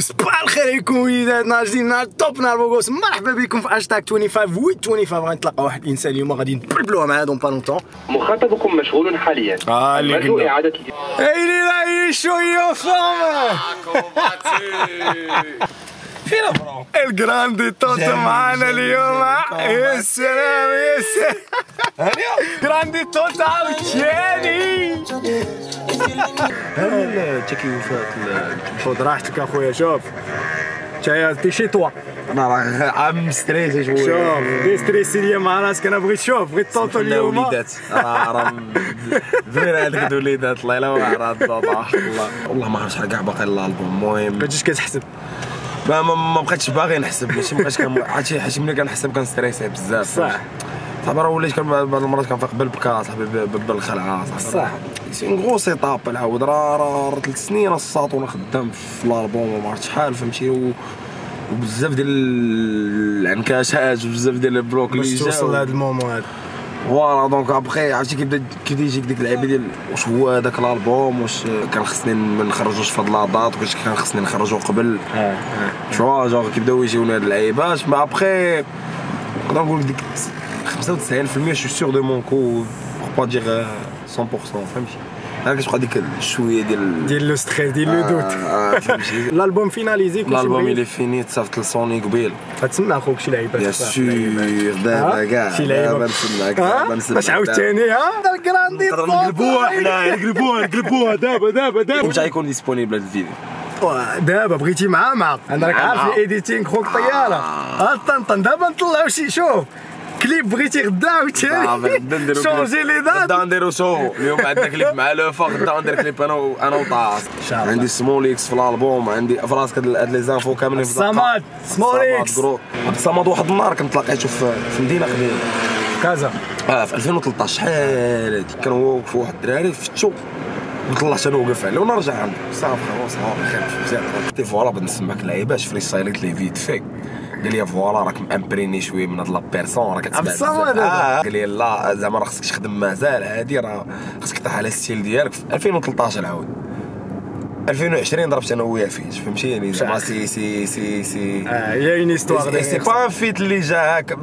صباح الخير عليكم وليداتنا جديد نهار top نهار beau gosse مرحبا بكم في هاشتاغ 25 with 25 غنتلاقى واحد الانسان اليوم غادي نبلبلوها معاه dans pas longtemps مخاطبكم مشغول حاليا آه، اللي قلنا. إعادة ايلي لا شوية forme فين bro. الجراندي توتو معانا اليوم. يا سلام يا سلام. جراندي توتو عاوتاني هذا التكييفات خذ راحتك أخويا؟ شوف. جاي t'es chez toi أنا راه عام stress شوية شوف déstresser ليا مع راسك أنا بغيت شوف بغيت توتو لا اليوم. وليدات. راه راه زوين هذيك الوليدات الله يلا واعر الله. والله ما عرفتش كاع باقي الالبوم المهم. كنتيش كتحسب. ما ما, ما بقيتش باغي نحسب ماشي ما بقيتش عرفتي حيت ملي كنحسب كن stresser بزاف صح. صاحبي راه وليت كان بعض المرات كنفيق بالبكا صاحبي بالخلعة صح. c'est un gros étape العاود راه راه ثلاث سنين الساط وأنا خدام في الألبوم وما عرفت شحال فهمتي وبزاف ديال العنكاشات وبزاف ديال ال blocs اللي باش توصل. لهذا ال moment هذا voilà donc après عرفتي كيبدا كيبدا يجيك ديك اللعيبة ديال واش هو هذاك الألبوم واش كان خصني ما نخرجوش في هاد la date واش كان خصني نخرجو قبل. شوا جونغ كيبداو يجيونا هاد اللعيبات mais après نقدر نقول ديك 95% je suis sûr de mon coup peut dire 100% فهمتي أنا كتبقى ديك شوية ديال ديال le stress ديال le doute. آه، فهمتي. ال album finalisé كلشي الالبوم. اللي fini تصيفط لسوني قبيل غتسمع خوك شي لعيبات bien sûr. sûr دابا كاع شي لعيبة. دابا نسمعك ها؟ دابا نسمعك باش عاوتاني ها؟ الكراندي نقدر نقلبوها حنا نقلبوها نقلبوها دابا دابا دابا. متى غيكون disponible هذا الفيديو. دابا بغيتي معاه معاه. أنا راك عارف. ال editing خوك طياره ها طنطن دابا نطلعوا شي شوف. كليب بغيتي غدا عاوتاني. changer les dates. غدا نديرو شو؟ اليوم عندنا كليب مع لوفا غدا ندير كليب أنا أنا وطاس. عندي سمول إكس في الألبوم عندي في راسك هاد les infos كاملين في. الصمد، سمول الصمد، واحد النهار كنت لقيته في في مدينة قبيله كازا. آه في 2013 شحال هادي. كان هو واقف واحد الدراري فتشو وطلعت أنا وقف عليه. ونرجع عنده صافي خلاص صافي خير مزيان voilà بغيت نسمعك لعيبات freestyle يت les feats فيك. قال لي voilà راك مامبريني شوية من هاد la personne راك. هذا. آه. قال لي لا زعما راه خصك تخدم مازال هادي راه خصك تطيح على ال style ديالك في 2013 عاود 2020 ضربت أنا وياه feat فهمتيني؟ زعما سي سي سي سي آه هي une histoire c'est pas un feat اللي جا هكا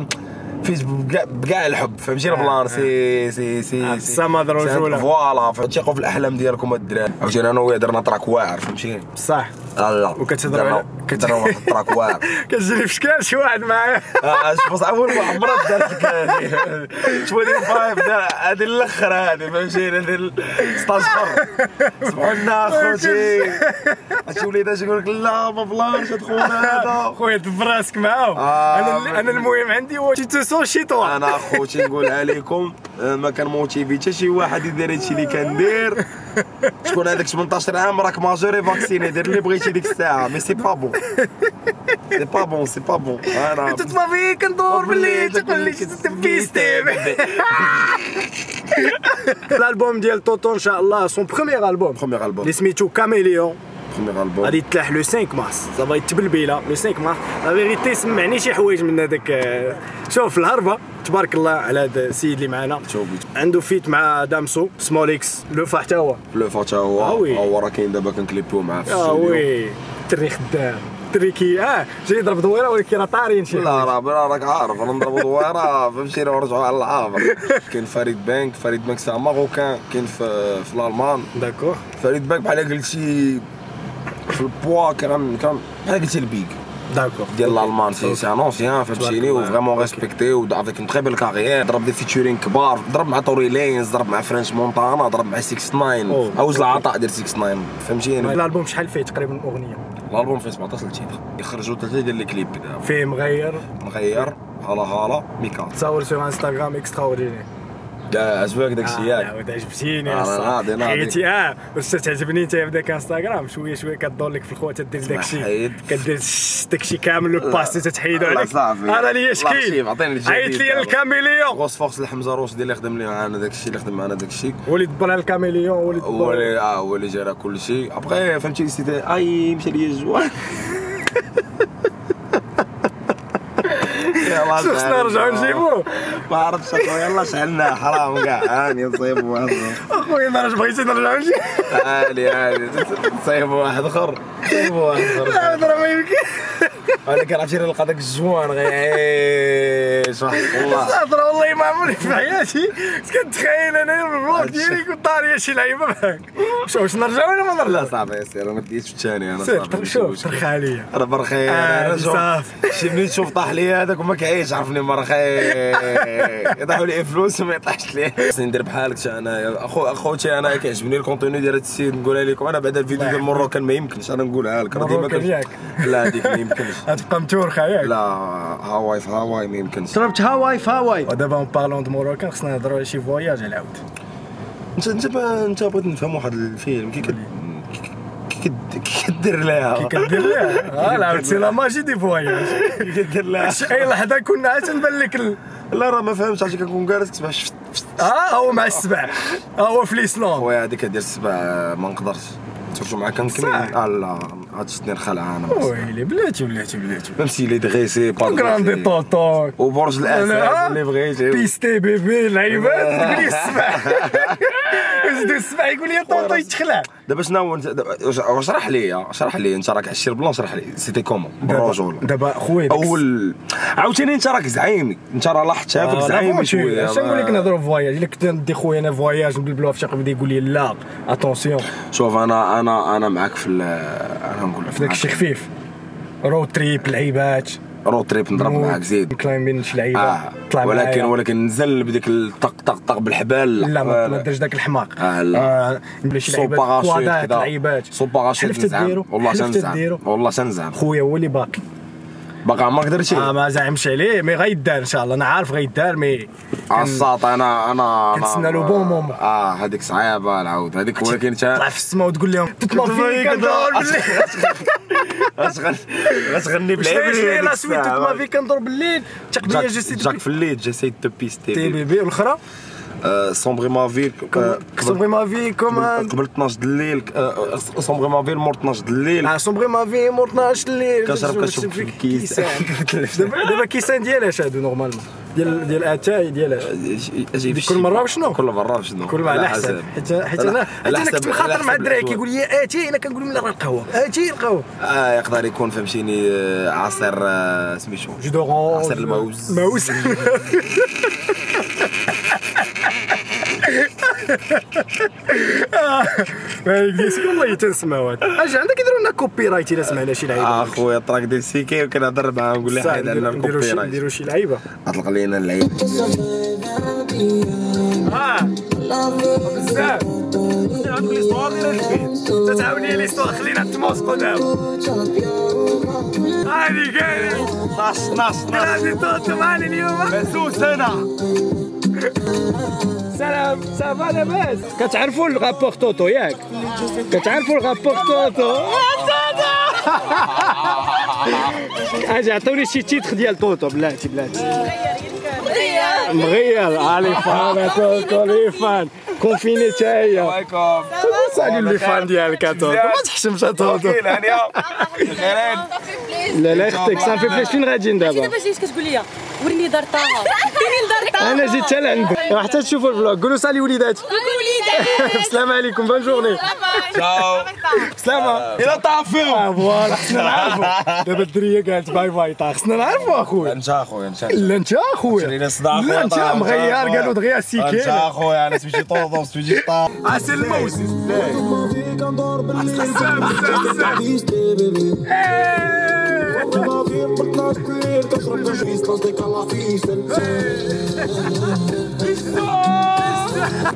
feat بكاع الحب فهمتيني؟ plan c'est c'est c'est عبد الصمد رجولة. voilà فتيقوا في الأحلام ديالكم الدراري عاوتاني أنا وياه درنا track واعر فهمتيني؟ صح. لا لا وكتهضروا درنا- على- كت- درنا واحد التراك واعر كتجري في شكال شي واحد معايا. آه شوف أول ما عمرها دارت هذه. شوف هذه دار- هذه الآخر هذه فهمتيني هذه ستاج اخر سبحان خوتي هادشي وليدات يقول لك لا ما بلانش هاد خونا هذا. خويا دبر راسك معاهم. آه، أنا أنا المهم عندي هو تي تو سون شي توا أنا أخوتي نقولها لكم آه، ما كان موتيفي حتى شي واحد يدير هادشي اللي كندير. شكون هذاك 18 عام راك majeur et vacciné دير اللي بغيتي ديك الساعة mais c'est pas bon c'est pas bon c'est pas bon أنا تطفى فيك كندور باللي تقول لي تبيستي الالبوم ديال توتو ان شاء الله son premier album premier album اللي سميتو Caméléon premier album غادي يتلاح le 5 مارس زعما يت publier le 5 مارس لا فيغيتي سمعني شي حوايج من هذاك آه، شوف الهربة تبارك الله على هذا السيد اللي معنا. عنده feat مع دامسو سمول إكس لوفا حتى هو. لوفا حتى هو. آه oui. هو راه كاين دابا كنكليبو معاه في آه oui. تري خدام. تري كي آه جاي يضرب دويرة ولكن راه طارين شي لا راه راك عارف. أنا نضربو دويرة فهمتي؟ راه نرجعو على العافر كاين فريد بانك فريد بانك c'est marocain كاين في في الألمان. d'accord. فريد بانك بحال قلتي في البوا كان كان بحال قلتي البيك. d'accord ديال الألمان c'est c'est un ancien فهمتيني. و vraiment respecté و avec une très belle carrière ضرب des featuring كبار ضرب مع توري لينز ضرب مع فرانش مونتانا ضرب مع 69 أوه. اوز العطاء ديال 69 فهمتيني؟ الالبوم شحال فيه تقريبا أغنية؟ الالبوم فيه 17 titres. يخرجوا ثلاثة ديال les clips. فيه مغير. مغير. هلا هلا. ميكا. تصور sur انستغرام extraordinaires عجبك داكشي ياك عاود عجبتيني آه، الصراحة. ناضي، ناضي. حيتي آه واش تعجبني أنت بداك إنستغرام. شوية شوية كدور لك في الخوات دير داكشي حيد. كدير ش- داكشي كامل لو باس تتحيدو عليك. أنا ليا شكيل. عيط لي. ال caméléon. Grosse force الحمزة روش اللي خدم لي معانا داكشي اللي خدم معانا داكشي هو اللي دبر على ال caméléon هو اللي هو دبر اللي آه هو اللي جرى كل شيء. أبغي فهمتي أي مشى لي الجوال. يلا شو خصنا نرجعو نجيبوه ما عرفتش اخويا يلا شعلنا حرام كاع هاني نصيبوا واحد. اخويا أنا بغيتي نرجعو نجيبوه هاني هاني نصيبوا واحد. اخر نصيبوا واحد. اخر لا راه ما يمكن. أنا كان عرفتي نلقى داك الجوان غيعيش والله هضره والله ما عمري في حياتي كنتخيل انايا بالبلوك ديالي كنت طاريه شي لعيبه معاك شوف واش نرجعو ولا ما لا نرجعو صافي سير. أنا بديت في الثاني أنا صافي ماشي شوف. ترخى عليا راه برخي آه، أنا شوف. صافي. شي منين تشوف طاح لي هذاك وما كيعيش عرفني مرخي يطيحوا لي فلوس وما يطيحش لي. خصني ندير بحالك شي أنا أخو اخوتي أنا كيعجبني الكونتوني ديال هذا السيد نقولها لكم أنا بعد الفيديو ديال مروكان ما يمكنش أنا نقولها لك. راه ديما. لا هذيك ما يمكنش. غتبقى متورخه ياك. لا هاواي في هاواي ما يمكنش. ضربت هاواي في هاواي. ودابا اون بارلون دو موروكان خصنا نهضروا على شي فواياج على عاود. انت انت انت بغيت نفهم واحد الفيلم كي كد كي كد- كي كدير لها كي كدير لها آه لا سي لا ماجي دي فواياج كي كدير لها أي لحظة كنا عاد تنبان لك لا راه ما فهمتش عرفتي كنكون جالس شفت آه هو مع السبع آه هو في الإسلام. خويا هذيك ديال السبع ما نقدرش. سيرتو مع كان كمل صح. آه لا هاد شتني نخلع أنا ويلي بلاتي بلاتي بلاتي ميم سي لي دغيسي با كراندي طوطو وبرج الاسد اللي بغيتي بيستي بيبي لعيبات تقول لي السبع وزدو السبع يقول لي طوطو يتخلع دابا شنو اشرح لي اشرح لي انت راك عشير plan اشرح لي. c'était comment. بالرجوله دابا خويا اول عاوتاني انت راك زعيم. انت راه لاحظت شافك آه، زعيم. شوية. اش نقول لك نهضروا في voyages. إلا كنت ندي خويا أنا voyages نبلبلوها في بدا يقول لي لا attention شوف أنا أنا أنا معاك في أنا نقول لك في داك الشيء خفيف. road trip لعيبات. road trip نضرب معاك زيد. climbing شي لعيبة. آه. طلع ولكن معايا. ولكن نزل بديك الطق طق طق بالحبال. لا ما دارش داك الحماق. آه، لا. آه، نبدا شي saut لعيبات parachute quad ات كذا لعيبات. saut parachute حلفت. ديرو والله حلفت تنزعم والله تنزعم خويا هو اللي باقي. باقي عمرك درتي آه ما زعمش عليه mais غيدار إن شاء الله. أنا عارف غيدار mais عصاط أنا أنا كنتسنى له bon moment. آه هذيك صعيبة العود هذيك ولكن انت طلع في السماء وتقول لهم تطلع فيك غتغني هي لا سويت تطلع فيك كندور بالليل. تقبل جيسي جاك في الليل جاسي دو تي بيستي بيبي والاخرى سومبري ما في سومبري ما في كومان قبل 12 د الليل سومبري ما في مور 12 د الليل سومبري ما في مور 12 الليل كنشرب في الكيس. دابا دابا كيسان ديالاش هادو نورمالمون ديال ديال اتاي ديال كل مرة وشنو؟ كل مره وشنو كل على حسب حيت حيت أنا حيت أنا كنت مخاطر مع الدراري كيقول لي اتي أنا كنقول لهم لا راه القهوه اتي القهوه آه يقدر يكون فهمتيني آه، عصير آه، سميتو جو عصير الموز موز ما والله تنسمعوا هذا أجي عندك يديروا لنا كوبي رايت الا سمعنا شي لعيبة آه، اخويا الطراك ديال سيكي وكنهضر معاه نقول له حيد نديروا الكوبي رايت نديروا شي لعيبة. أطلق لينا اللعيب. آه. بزاف غتقول لي صوار ديال البيت تتعاوني لي صوار خلينا نتموسقوا دابا هادي كاين ناش ناش هادي توتو معنا اليوم مسوس أنا سلام صافا لاباس كتعرفوا الرابور توتو ياك كتعرفوا الرابور توتو أجي عطوني شي تيتر ديال توتو بلاتي بلاتي مغير علي فان توتو لي فان كونفيني تا هي عليكم سالي لي فان ديالك توتو ما تحشمش توتو هانيه خيرين لا لا أختك صافي بلاش فين غاديين دابا دابا جيت كتقول لي وريني دار طه وريني دار طه أنا جيت حتى لعندك حتى تشوفوا الفلوق قولوا سالي وليدات وليدات السلام عليكم بون جورني تشاو سلامة إلى طافيو آه، فوالا خصنا نعرفوا دابا الدريه قالت باي باي طا خصنا نعرفوا اخويا انت اخويا انت لا انت اخويا لا انت مغير. قالوا دغيا انت سيكين اخويا أنا سميتي طوطو سميتي طا عسل الموز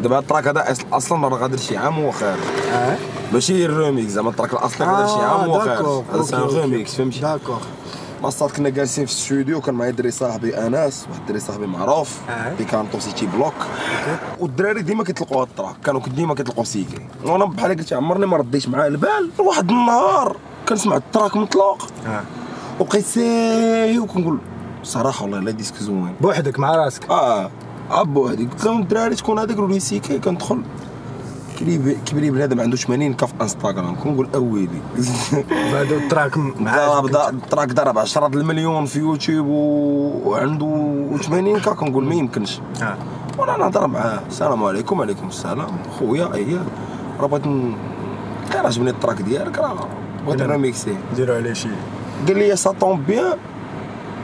دابا ال track هذا أصلا راه غادر شي عام وخارج ماشي الريميكس زعما ال track الأصلي غادر شي عام وخارج هذا sans remix فهمتي؟ d'accord مصات كنا جالسين في الاستوديو كان معايا دري صاحبي انس واحد الدري صاحبي معروف. آه. اللي كان توسيتي بلوك. والدراري ديما كيطلقوا هاد ال track كانوا ديما كيطلقوا سيكي وأنا بحال قلت عمرني ما رديت معاه البال. واحد النهار كنسمع ال track مطلوق وبقيت ساهي وكنقول صراحة والله لا ديسك زوين بوحدك مع راسك. آه. هذيك قلت لهم الدراري شكون هذاك قالوا لي سيكي كندخل كيبان كيبان بنادم عنده 80 K في انستغرام كنقول أويلي. هذا ال track ضرب track ضرب 10 المليون في يوتيوب وعنده 80 K كنقول ما يمكنش. آه. وأنا نهضر معاه. السلام عليكم وعليكم السلام. خويا اييه راه بغيت ن- غير عجبني ال track ديالك راه بغيت. نريميكسيه نديرو عليه شي. قال لي ça tombe bien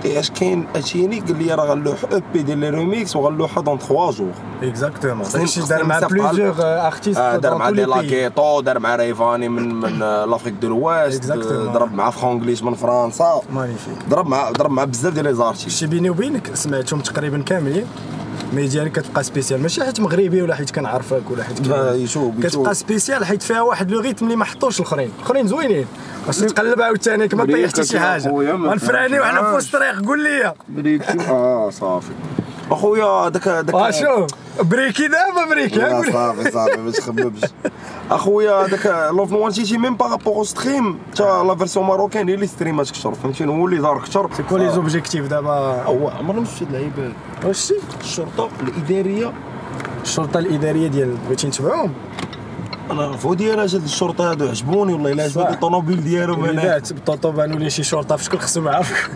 اش كاين اتيني قال لي راه غنلوح EP ديال les remix وغنلوحها dans 3 jours exactement داكشي دار مع بحال- artiste دار مع دي لاكي لاكيتو دار مع ريفاني من من l'Afrique du Exactement. ضرب مع فرانكليش من فرنسا. magnifique ضرب مع ضرب مع بزاف ديال les artistes شي بيني وبينك سمعتهم تقريبا كاملين. mais ديالي كتبقى spéciale ماشي حيت مغربي ولا حيت كنعرفك ولا حيت كتبقى spéciale حيت فيها واحد le rythme اللي ما حطوش الآخرين. الآخرين زوينين. باش تقلب عاوتاني بريك طيحتي شي حاجة. ما غنفراني وحنا في. وسط الطريق قول لي. بريكي آه صافي. أخويا داك داك آه شوف بريكي دابا بريكي لا صافي صافي ما تخممش. أخويا داك لوف نوار تيجي même par rapport aux streams تا la version ماروكان هي اللي streamات كثر فهمتيني؟ هو اللي دار كثر c'est quoi les objectifs دابا؟ هو عمرنا ما شفت اللعيبه واش؟ الشرطه الإدارية. الشرطة الإدارية ديال بغيتي نتبعوهم أنا فو ديال هاد الشرطة هادو عجبوني والله إلا عجبني صح. الطوموبيل ديالهم أنا وليدات بالطوطوبان ولا شي شرطة شكون خصهم يعرف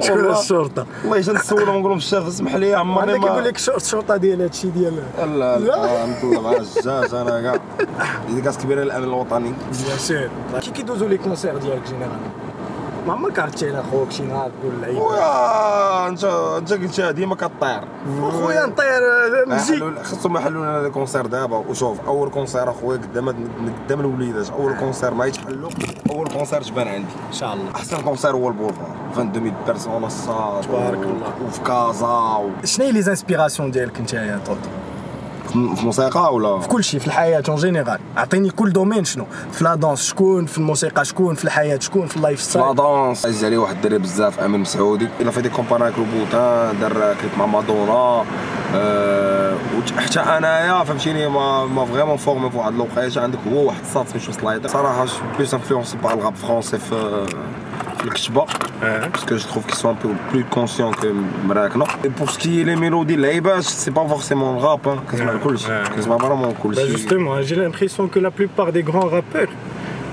شكون. الشرطة والله اجا نسولهم نقول لهم الشاف اسمح لي عمرني ما يقول لك الشر- الشرطه ديال هادشي ديال لا لا. لا نطلع مع الزاز أنا كاع اذا كاس كبيرة الامن الوطني بيان سور كي كيدوزو لي كونسير ديالك جينيرال ما عمرك عرفتي على خوك شي نهار تقول العيب خويا انت انت قلتها ديما كطير. خويا نطير نجي حلول- خصهم يحلوا لنا les concerts دابا. وشوف أول concert أخويا قدام قدام الوليدات. أول concert ما يتحلوا أول concert تبان عندي. إن شاء الله. أحسن concert هو البولفار 22000 personnes الصاد تبارك الله. وفي كازا. شنو هي les inspirations ديالك انت يا طوط في الموسيقى ولا؟ في كل شيء في الحياة en général أعطيني كل domaine شنو؟ في la danse شكون؟ في الموسيقى شكون؟ في الحياة شكون؟ في lifestyle دانس عز عليه واحد الدري بزاف أمين مسعودي. إلا في des compagnies روبوتان دار كليب مع مادونا أه وحتى أنايا فهمتيني؟ ما ما فريمون فورمي في واحد الوقيتة. عندك هو واحد الصاد سميتو سلايدر. صراحة بلوس انفلونسي بار الغاب فرونسي في في الكتبه باسكو جو تروف كي سون بو بلو كونسيون كو مراكنا بور سكي لي ميلودي اللعيبات سي با فورسيمون الغاب كنسمع كلشي كنسمع فريمون كلشي جوستومون جي لامبريسيون كو لا بلوبار دي غران رابور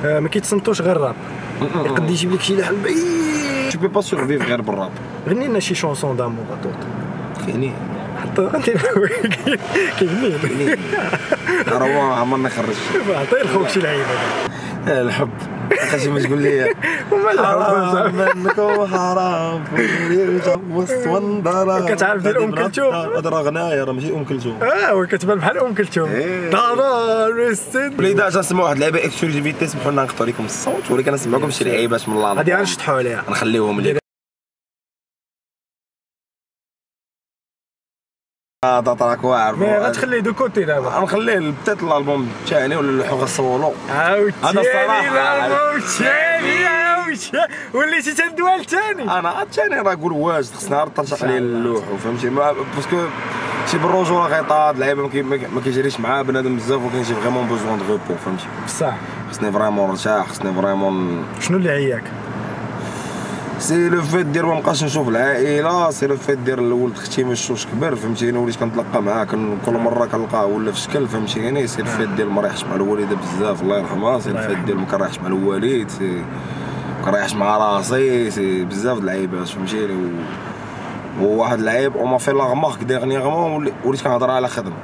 ما كيتصنتوش غير الراب يقد يجيب لك شي لحن بعيد tu peux pas survivre غير بالراب غني لنا شي شونسون دامور طوط فيني حتى غنتي كاينين راه عمرنا خرج عطي لخوك شي لعيبه الحب خاصي ما تقول لي حرام منك وحرام وسط وندرة. كتعرف ديال أم كلثوم؟ هذا راه غناية راه ماشي أم كلثوم. آه هو كتبان بحال أم كلثوم. إيه. دارا رستد وليدات نسمع واحد اللعبه اكسكلوزيفيتي سمحوا لنا نقطعوا لكم الصوت ولكن نسمعكم شي لعيبات من الله. غادي غنشطحوا عليها. نخليوهم لك هذا track واعر. mais غتخليه de côté دابا. غنخليه بدات الألبوم تاعي ولا اللحوغ السولو عاوتاني. الألبوم الثاني عاوتاني. وليتي تندوال ثاني أنا الثاني راه قول واجد خصنا غير تنشق عليه اللوح فهمتي؟ parce que شي بالرجوله غيطاد لعيبه ما كي- ما كي- ما كيجريش معاه بنادم بزاف وكاين شي vraiment besoin de repos فهمتي؟ بصح. خصني vraiment نرتاح خصني vraiment شنو اللي عياك؟ c'est le fait ديال ما نبقاش نشوف العائلة c'est le fait ديال ولد أختي ما شفتوش كبر فهمتيني؟ وليت كنتلاقى معاه كل مرة كنلقاه ولا في شكل فهمتيني؟ سي الفيت ديال ما ريحش مع الوالده بزاف الله يرحمها سي الفيت يرحمها. ديال ما مع الوالد سي كنريحش مع راسي سي بزاف د اللعيبات فهمتيني؟ و وواحد اللعيب وما في لا غمارك ديغنيغمون وليت كنهضر على خدمة.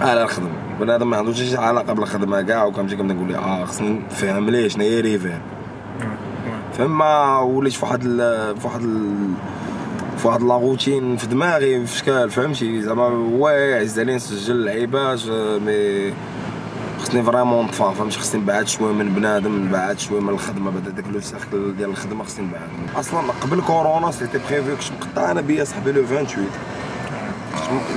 على الخدمة. بنادم ما عندوش شي علاقة بالخدمة كاع وكنمشي كنبدا نقول ليه آه خصني نفهم ليه شنو هي ريفير. فما وليت في واحد ال- في واحد ال- في دماغي في شكال فهمتي؟ زعما واعي عز علي نسجل اللعيبات mais خصني vraiment نطفى فهمتي؟ خصني نبعد شوية من بنادم نبعد شوية من الخدمة بعد داك le cercle ديال الخدمة خصني نبعد. أصلا قبل كورونا c'était prévu كنت مقطع أنا بيا صاحبي le 28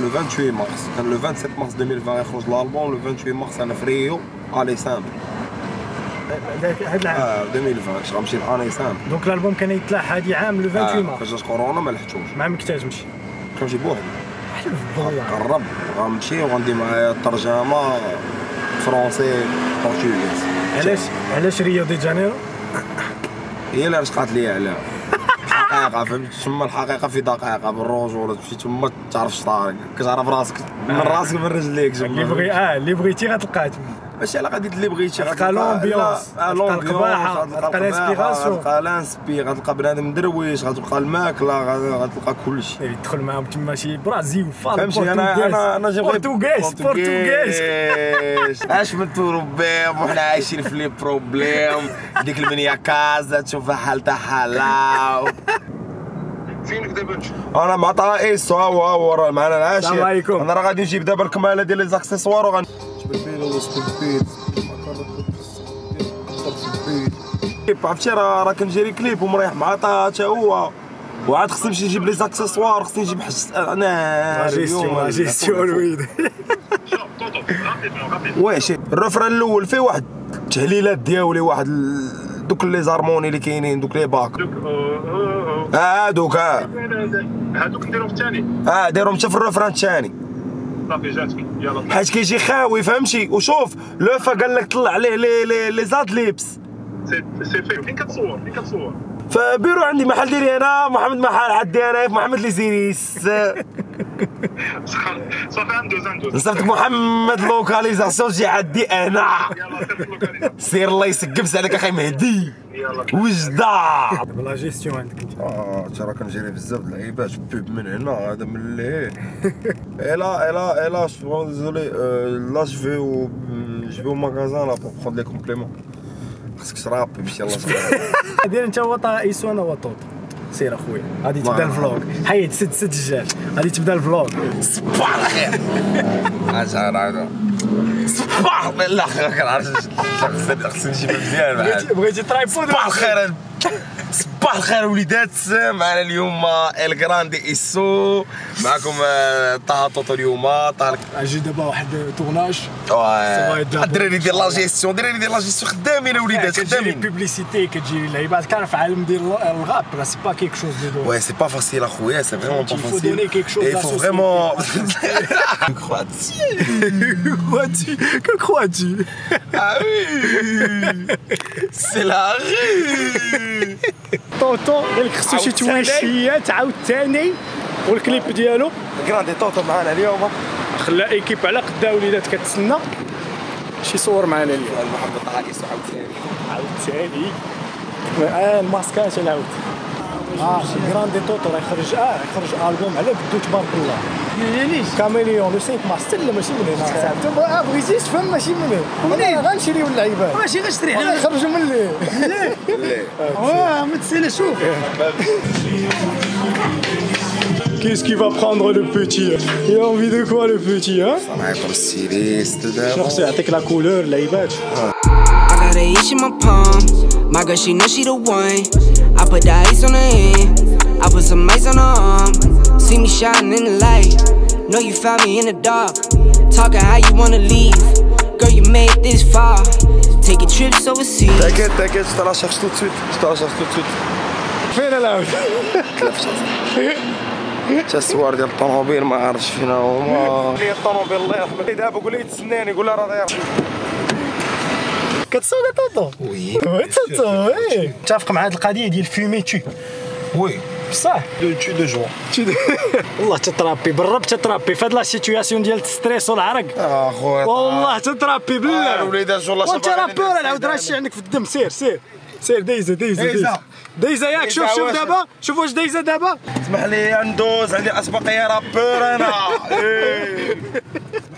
le 28 مارس كان le 27 مارس 2020 يخرج ال album le 28 مارس أنا في ريو aller simple هاد العام. آه 2020 شغل نمشي l'aller simple donc ال album كان يتلاح هادي عام le 28 آه، مارس. فاش كورونا ما لحقتوش. مع مكتاج مشي. كنمشي بوحدي. قرب. غنمشي وغندي معايا الترجمة فرونسي برتغاليز. علاش؟ علاش ريو دي جانيرو؟ هي اللي رشقات ليا عليها دقائق فهمت؟ تما الحقيقة في دقائق بالرجوله تمشي تما تعرف شطارك. كتعرف راسك من راسك من رجليك اللي بغي آه اللي بغيتي غتلقاه تما. ماشي على قضيه اللي بغيتي غتلقى لومبيونس، غتلقى القباحة، غتلقى الانسبيراسيون. غتلقى لانسبي غتلقى بنادم درويش غتلقى الماكله غت- غتلقى كلشي اللي يدخل معاهم تما شي برازيل فال فهمتي أنا أنا أنا جاي بورتوغيز بورتوغيز اش من بروبليم وحنا عايشين في لي بروبليم ديك المنيا كازا تشوفها حالتها حلاوه فينك دابا انت أنا مع طائس ها هو معنا العاشر السلام عليكم. أنا راه غادي نجيب دابا الكماله ديال لي زاكسيسوار وغن كليب عرفتي راه راه كنجري كليب ومريح مع طه حتى هو وعاد خصني نمشي نجيب لي زاكسيسوار خصني نجيب حس أنا جيستيون لا جيستيون الويد وي شي الرفران الأول فيه واحد التهليلات دياولي واحد دوك لي زارموني اللي كاينين دوك لي باك آه دوك آه هادوك نديرهم في الثاني آه دايرهم حتى في الرفران الثاني صافي جاتك يلا. حيت كيجي خاوي فهمتي؟ وشوف لوفا قال لك طلع عليه لي لي لي زاد ليبس. سي سي في فين كتصور فين كتصور فبيرو عندي محل ديالي أنا محمد محل عندي أنا محمد ليزيريس صافي ندوز ندوز نصيفطك محمد localisation جي عندي أنا. سير الله يسقبس عليك أخي مهدي. يلا وجده لا جيستيون عندك. انت آه ترى كنجري بزاف د اللعيبات بوب من هنا هذا من اللي إلا إلا إلا désolé là je vais je vais au magasin là pour prendre les compléments خاصك ترابي باش يلا صغير دير انت هو طائس وأنا هو طوط سير اخويا غادي تبدا ال vlog حيد سد سد الجاج غادي تبدا ال vlog صباح الخير اجا صباح لا كنعرف خصني خصني نجيب مزيان بغيتي tripod صباح الخير صباح الخير وليدات. معنا اليوم الجراندي ايسو معكم آه، طه طوطو اليوم. طه أجي دابا واحد tournage. الدراري ديال لا جيستيون الدراري ديال لا جيستيون خدامين وليدات خدامين. publicité كتجيري لعيبات كان في عالم ديال الغاب راه c'est pas quelque chose de Ouais, c'est pas facile à jouer, c'est vraiment pas Il faut facile. donner quelque chose Et à il la faut société. vraiment. crois-tu? Que crois-tu? Ah oui. C'est la rue. طوطو قال لك خصو شي عاوتاني. تويشيات عاوتاني والكليب ديالو. جراندي توتو معنا اليوم خلا équipe على قدا وليدات كتسنى. شي صور معنا اليوم. محمد طه عيسو عاوتاني عاوتاني آه الماسكات العاود آه جراندي توتو راه يخرج آه يخرج البوم على قدو تبارك الله ليش Caméléon le 5 مارس لا ماشي من هنا صاحبي آه بغيتي تفهم ماشي من هنا منين؟ أنا غنشريو اللعيبات ماشي غنشري أنا على يخرجوا من الليل واه ما تسالى شوف Qu'est-ce qui va prendre le petit? Il a envie de quoi le petit hein? صنايع ال stress دابا خصو يعطيك got a itch in my palm. My girl, she know she the one. I put the ice on her hand. I put some ice on her arm. See me shining in the light. Know you found me in the dark. Talking how you wanna leave. Girl, you made it this far. Taking trips overseas. T'inquiète, t'inquiète, je te la cherche tout de suite. Je te la cherche tout de suite. فين العود حتى السوار ديال الطوموبيل ما عرفتش فين هما لي الطوموبيل الله يرحمه دابا قول لي تسناني قول لها راه كتصور طوطو. وي. طوطو وي. متفق مع هذه القضية ديال فيمي تو وي. بصح. دو تو دو جوان. والله تترابي بالرب تترابي. في هاد لا سيتوياسيون ديال الستريس والعرق. اخويا والله تترابي بالله. الوليدات والله وانت رابور العود راه شي عندك في الدم. سير سير. سير دايزة دايزة. دايزة. دايزة. ياك شوف شوف؟ دابا. شوف واش دايزة دابا. اسمح لي ندوز عندي أسبقية رابور أنا.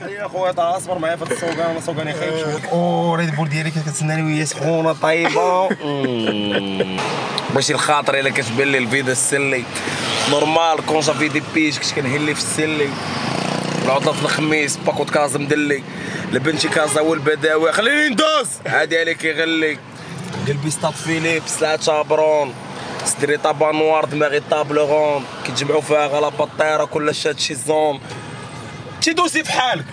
إيه. اسمح لي يا خويا طه اصبر معايا في هاد السوقان أنا سوقاني خايب شوية. أو ريد بول ديالي كتسناني وهي سخونة طيبة. ماشي الخاطر إلا كتبان لي الفيدا السلي. نورمال كون جافي دي بيج كنت كنهلي في السلي. العطلة في الخميس باكوت كازا مدلي. لبنتي كازا والبداوي خليني ندوز. عادي عليك يغلي ديال بيستات فيليب سلعة شابرون. سدري طابا نوار دماغي طابلو غون. كيتجمعوا فيها غلا باطيرة كل شاد شي زون تيدوسي في حالك.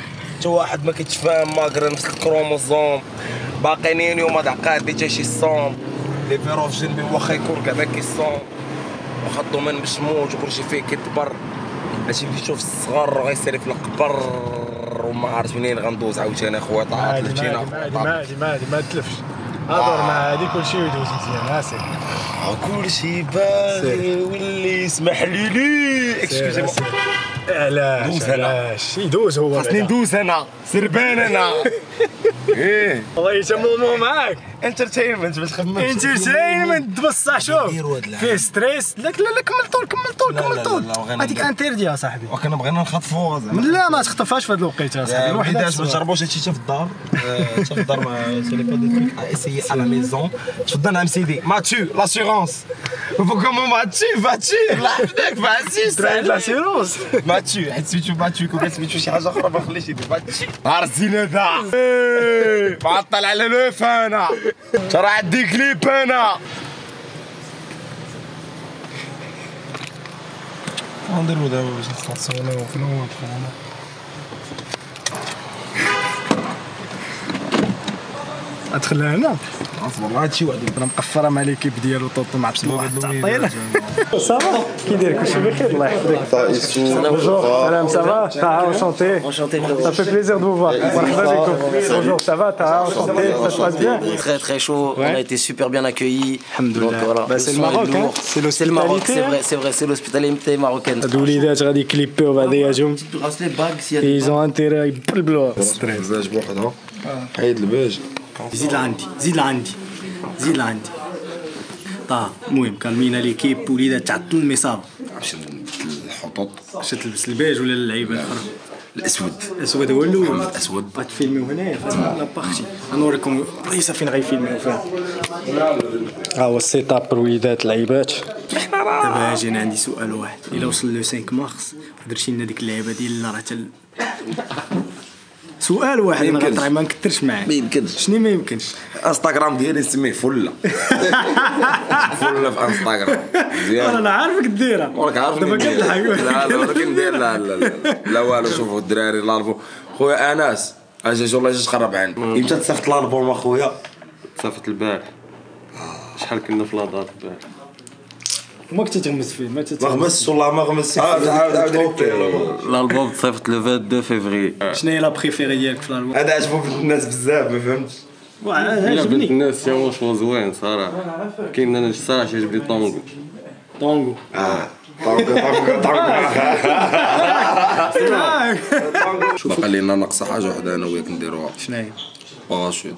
تا واحد ما كيتفاهم ماكرا نفس الكروموزوم. باقيين يوم هاد عقاد ديجا شي صوم لي فيرو في جنبي واخا يكون كاع ما كيصوم واخا الدومين باش موت وكلشي فيه كيتبر ماشي بدي تشوف الصغر غيسالي في القبر. وما عرفت منين غندوز عاوتاني اخويا طاعت عادي لفتينا عادي عادي عادي ما تلفش. هضر مع هذه كلشي ويدوز مزيان اسير كل شيء باغي واللي يسمح لي لي اكسكيوزي علاش دوز هنا. علاش؟ يدوز هو خاصني ندوز أنا سربان أنا إيه. الله يتممو معاك. انترتينمنت باش تخمم. انترتينمنت بصح شوف. فيه ستريس. لا لا لا كمل طول كمل طول لا، كمل لا، طول. لا، لا، هذيك نبدا. انتردي يا صاحبي. وكنا بغينا نخطفوها زعما لا ما تخطفهاش في هذا الوقيتة يا صاحبي. الواحد الوليدات ما جربوش هادشي حتى في الدار. آه، حتى في الدار ما سي لي با دي تروك اسيي على ميزون تفضل ام سي دي ماتشو لاسيغونس كومون ماتشو ماتشو الله يحفظك ماتشو ترايد لاسيرونس ماتشو حيت سميتو ماتشو كون سميتو شي حاجة أخرى ما نخليش يدير. ماتشو نهار الزين هذا إيه، معطل على لوف أنا ترى عندي كليب أنا. نديرو دابا باش نتصورو في الأول. ادخل هنا اصبر هادشي وحده انا مقفره مع ليكيب ديالو طوطو مع عبد الله تعطينا صافا كي داير كلشي بخير الله يحفظك Bonjour, madame, ça va Taha, enchanté. Enchanté, Ça fait plaisir de vous voir. Marhaba bikoum. Bonjour, ça va Taha, enchanté, ça se passe bien Très très chaud, Ouais. on a été super bien accueillis. Alhamdoulilah. Donc, voilà, Bah, c'est le son est Maroc, lourd. hein. C'est C'est le Maroc, l'hospitalité, c'est hein. vrai, c'est vrai, c'est l'hospitalité marocaine. هاد الوليدات غادي يكليبيو بعدا ياجهم Bracelet, bague, s'il y a des ايزون انتيري يبلبلوها الباج بوحدها حيد الباج زيد لعندي زيد لعندي زيد لعندي طه المهم كلمينا l'équipe وليدات تعطل المصاب. باش الحطوط. باش تلبس الباج ولا اللعيبة الأخرى؟ الأسود. الأسود هو الأول. محمد اسود غتفيلميو هنايا. la partie غنوريكم بلايصه فين غيفيلميو فيها؟ ها هو ال setup الوليدات اللعيبات دابا أجي أنا عندي سؤال واحد. إلا وصل le 5 مارس درتي لنا ديك اللعيبة ديال راه تل سؤال واحد أنا. غنطري ما نكثرش معاه ما يمكنش. شنو ما يمكنش؟ انستغرام ديالي نسميه فلة. فلة في انستغرام أنا مزيان لا عارفك ديرها. وراك عارف دابا. كنضحك لا لا ولكن ندير لا لا لا. لا والو شوفوا الدراري الالبوم خويا انس أجي والله جيت قرب عندي إمتى تصيفط الالبوم اخويا صافت البارح. شحال كنا في لاضات البارح. ما كنت تغمس فيه ما ما تتغمس غمس والله ما غمس عاود عاود عاود أوكي. الالبوم تصيفط le 22 فيفري شنو هي la préférée ديالك في الالبوم هذا عجبو الناس بزاف ما فهمتش. واه لا بنت عجبني الناس هو شو زوين صراحة كاين أنا الصراحه عجبني طونغو طونغو آه طنقو طنقو طنقو باقي لينا ناقصه حاجة وحده أنا وياك نديروها شنو هي باراشوت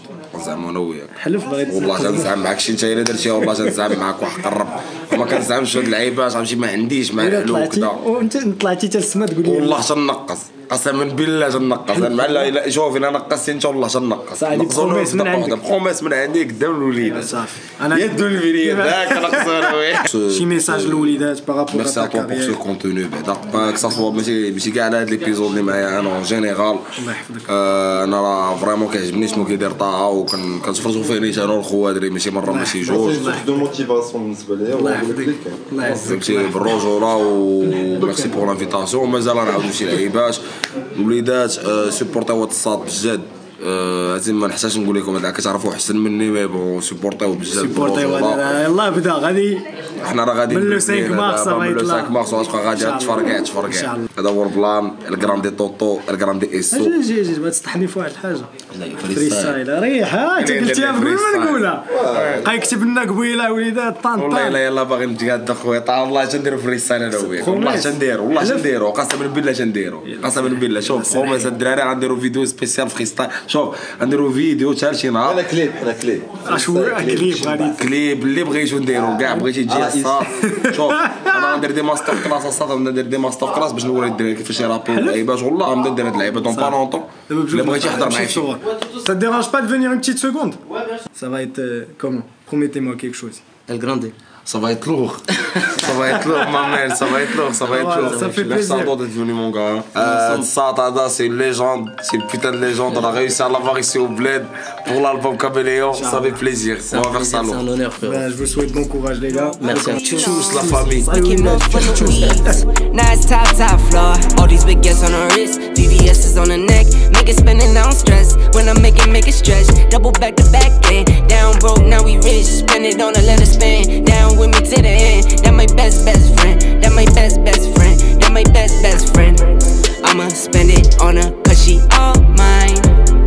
زعما أنا وياك حلف بغيت والله تنزعم معاك شي انت الا درتيها والله تنزعم معاك وحق الرب ما كنزعمش هاد اللعيبات عرفتي ما عنديش الحلو طلعتي وكذا وانت طلعتي حتى السما تقول لي والله تنقص قسما بالله تنقص أنا مع لا الا شوف الا نقصتي انت والله تنقص صاحبي بروميس من عندك. بروميس من عندي قدام الوليد صافي أنا يدو الفيري ذاك نقص أنا وياك شي ميساج للوليدات باغابور ميرسي ا توا بور سو كونتوني بعدا كسا سوا ماشي ماشي كاع على هاد ليبيزود اللي معايا أنا اون جينيرال الله يحفظك. أنا راه فريمون كيعجبني شنو كيدير طه وكنتفرجوا فيه نيت أنا والخوادري ماشي مره ماشي جوج دو موتيفاسيون بالنسبة ليا الله يحفظك. الله فهمتي بالرجوله وميرسي بور لانفيتاسيون ومازال نعاودو شي لعيبات الوليدات آه، سيبورتيو هاد الصاد بجد عرفتي ما نحتاجش نقول لكم هذا كتعرفوا أحسن مني مي بون سيبورتيو بجد سيبورتيو. يلاه بدا غادي. حنا راه غادي من لو نبداو 5 هنا مارس من لو غيطلع. 5 مارس غتبقى غادي؟ تفرقع تفرقع. هذا هو البلان الكراندي توتو الكراندي إيسو. أجي أجي أجي بغيت تطحني في واحد الحاجة. freestyle ريح. ها أنت قلتيها قبل ما. نقولها بقى يكتب لنا قبيلة وليدات طان والله الا يلا باغي نتقاد خويا طال والله تنديرو freestyle أنا وياك؟ والله. تنديرو والله. تنديرو قسما بالله تنديرو قسما بالله شوف promis الدراري غنديرو فيديو spécial freestyle شوف غنديرو فيديو حتى شي أنا نهار كليب. أنا كليب شو كليب غادي كليب اللي بغيتو نديرو كاع بغيتي تجي الصاد شوف أنا غندير des master class غنبدا ندير des master class باش نوري الدراري كيفاش يرابيو اللعيبات والله غنبدا ندير هاد اللعيبات dans pas longtemps اللي بغيتي يحضر معايا شي Ça te dérange pas de venir une petite seconde? Ça va être euh, comment? Promettez-moi quelque chose. El Grande. Ça va être lourd. ça va être lourd, ma mère. Ça va être lourd, ça va être Voilà, lourd. ça fait Merci plaisir. d'être venu, mon gars. Euh, Satada, c'est une légende. C'est une putain de légende. On a réussi à l'avoir ici au Bled pour l'album Caméléon. Ça fait plaisir. On va faire ça C'est un lourd. honneur, frérot. Bah, je vous souhaite bon courage les gars. Merci. Tous la famille. It's top, top floor. All these big gets on the wrist. VVS is on the neck. Make it spinning, I don't stress. When I make it, make it stretch. Double back to back, eh. Down broke, now we rich. Spend it on a let it spin. Down with me to the end. That my best best friend. That my best best friend. That my best best friend. I'ma spend it on her, cause she all mine.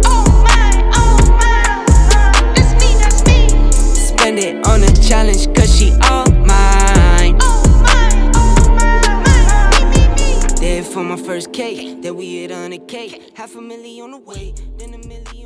All mine, all mine. Uh, that's me, that's me. Spend it on a challenge, cause she all mine. All mine, all mine. mine. Me, me, me. There for my first cake, then we hit on a cake. Half a million on the way, then a million.